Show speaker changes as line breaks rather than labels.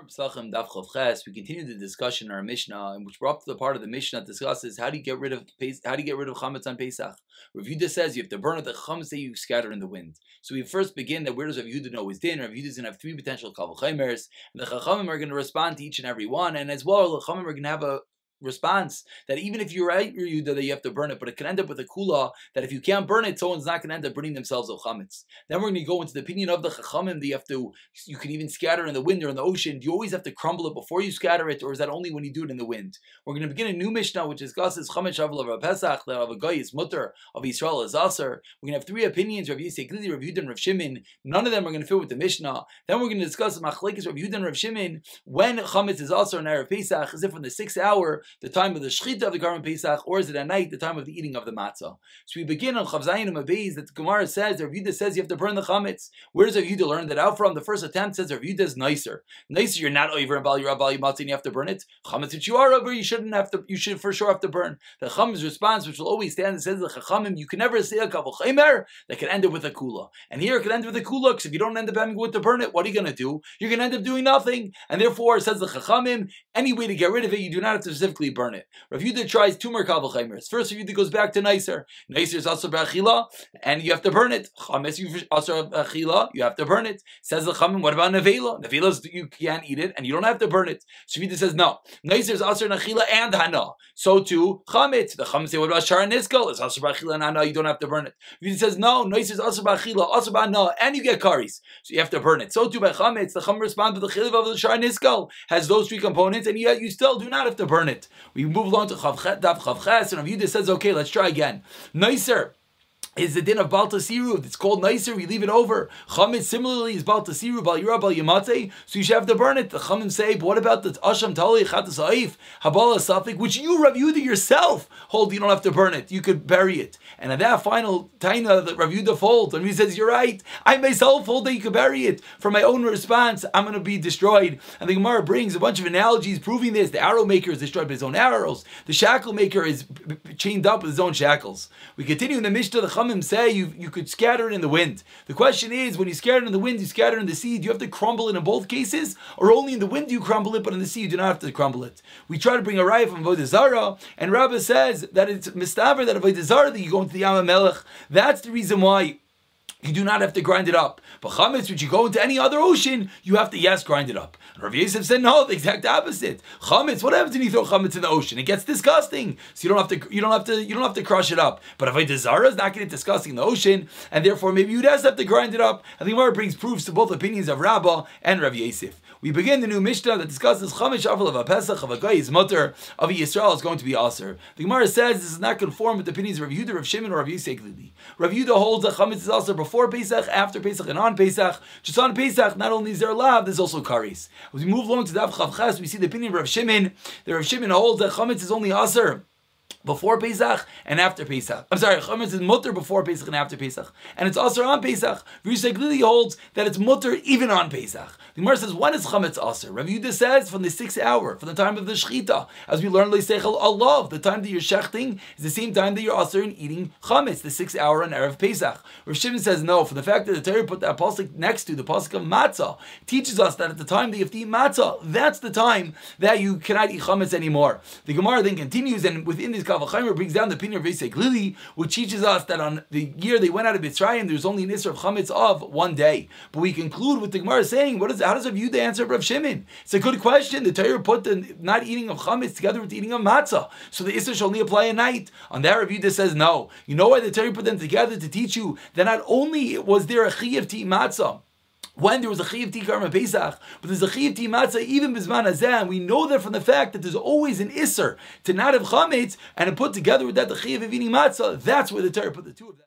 We continue the discussion in our Mishnah, in which we're up to the part of the Mishnah that discusses how do you get rid of how do you get rid of chametz on Pesach. Rav Yehuda says you have to burn it the chametz that you scatter in the wind. So we first begin that where does Rav Yehuda know his din? Rav Yehuda's going to have three potential kal vachomers, and the chachamim are going to respond to each and every one, and as well the chachamim are going to have a response that even if you're right, you that you have to burn it, but it can end up with a kula that if you can't burn it, someone's not going to end up burning themselves of chametz. Then we're going to go into the opinion of the chachamim that you have to, you can even scatter in the wind or in the ocean. Do you always have to crumble it before you scatter it, or is that only when you do it in the wind? We're going to begin a new mishnah which discusses chametz shavuot of Pesach, that of a guy is mutter, of Israel is aser. We're going to have three opinions: Rav Lili, Rav Yudan, Rav Shimon. None of them are going to fit with the mishnah. Then we're going to discuss machlekes Rav Yudan, Rav Shimon when chametz is aser in erev Pesach, is it from the sixth hour, the time of the shechita of the Korban Pesach, or is it at night, the time of the eating of the matzah? So we begin on Chavzayin Mabeis that the Gemara says, Rav Yudah says you have to burn the chametz. Where does Rav Yudah learn that out from? The first attempt says Rav Yudah is nicer. Nicer, you're not over and Bali Rabali Matzah and you have to burn it. Chametz which you are over, you shouldn't have to, you should for sure have to burn. The Cham's response, which will always stand, and says the Chachamim, you can never say a chaymer that can end it with a kula. And here it can end with a kula, because if you don't end up having wood to burn it, what are you going to do? You're going to end up doing nothing. And therefore, says the Chachamim, any way to get rid of it, you do not have to specifically burn it. Rav Yudah tries two more kal vachomers. First, Yehuda goes back to Nicer. Nicer is also Bachila, and you have to burn it. Chametz, you also Bachila, you have to burn it. Says the Chamim, what about Nevela? Nevela you can't eat it, and you don't have to burn it. So Yehuda says, no. Nicer is also Nachila and Hana. So too, Chametz. The Chamim say, what about Shor HaNiskal? It's also Bachila and Hana, you don't have to burn it. Yehuda says, no, Nicer is also Bachila, also Hana, and you get karis. So you have to burn it. So too by Chametz, the Chamim respond to the Chiliv of the Shor HaNiskal, has those three components, and yet you still do not have to burn it. We move along to Chavchet, Daf Chavches, and Rav Yudah says, okay, let's try again. Nicer is the din of Baltasiru. It's called nicer, we leave it over. Chametz similarly is Baltasiru, Bal Yura, Bal Yamate, so you should have to burn it. The Chamim say, but what about the Asham Tali, Chatas Aif, Habala Safik, which you, Rav Yudah, yourself hold, you don't have to burn it, you could bury it. And at that final taina that Rav Yudah folds, and he says, you're right, I myself hold that you could bury it. For my own response, I'm going to be destroyed. And the Gemara brings a bunch of analogies proving this. The arrow maker is destroyed by his own arrows. The shackle maker is chained up with his own shackles. We continue in the Mishnah, the Chachamim say you, you could scatter it in the wind. The question is, when you scatter it in the wind, you scatter it in the sea, do you have to crumble it in both cases? Or only in the wind do you crumble it, but in the sea you do not have to crumble it? We try to bring a raya from Avodah Zarah, and Rabbah says that it's mistaver that Avodah Zarah that you go into the Yam Melech. That's the reason why you do not have to grind it up. But chametz, which you go into any other ocean, you have to, yes, grind it up. Rav Yosef said, no, the exact opposite. Chametz, what happens when you throw chametz in the ocean? It gets disgusting. So you don't have to, you don't have to, you don't have to crush it up. But if a Zara is not getting disgusting in the ocean, and therefore maybe you'd have to grind it up. And the Gemara brings proofs to both opinions of Rabbah and Rav Yosef. We begin the new Mishnah that discusses Chametz Avil of a Pesach of a guy is mutter of Yisrael is going to be Aser. The Gemara says this is not conform with the opinions of Rav Yehuda, Rav Shimon, or Rav Yisek Lili. Rav Yehuda holds that Chametz is Aser before Pesach, after Pesach, and on Pesach. Just on Pesach, not only is there lav, there's also karis. As we move along to Dav Chavchas, we see the opinion of Rav Shimon. The Rav Shimon holds that Chametz is only Aser before Pesach and after Pesach. I'm sorry, chametz is mutter before Pesach and after Pesach, and it's also on Pesach. Yisrael clearly holds that it's mutter even on Pesach. The Gemara says, when is chametz aser? Rav Yudah says from the sixth hour, from the time of the shechita, as we learn leisechel Allah, the time that you're shechting is the same time that you're in eating chametz, the sixth hour on erev Pesach. Rav Shimon says no, for the fact that the Torah put that pasuk next to the pasuk of matzah teaches us that at the time that you have to eat matzah, that's the time that you cannot eat chametz anymore. The Gemara then continues, and within this kal vachomer brings down the opinion of Lili, which teaches us that on the year they went out of Mitzrayim, there's only an Isra of Chametz of one day. But we conclude with the Gemara saying, what is how does it view the answer of Rav Shimon? It's a good question. The Torah put the not eating of Chametz together with the eating of Matzah. So the Isra shall only apply at night. On that review, that says no. You know why the Torah put them together to teach you that not only was there a Chiyav to eat Matzah, when there was a Chiyav Tikar Pesach, but there's a Chiyav Matzah even Bizman Hazeh, we know that from the fact that there's always an Isser to not have Chametz, and to put together with that the Chiyav of eating Matzah, that's where the Torah put the two of them.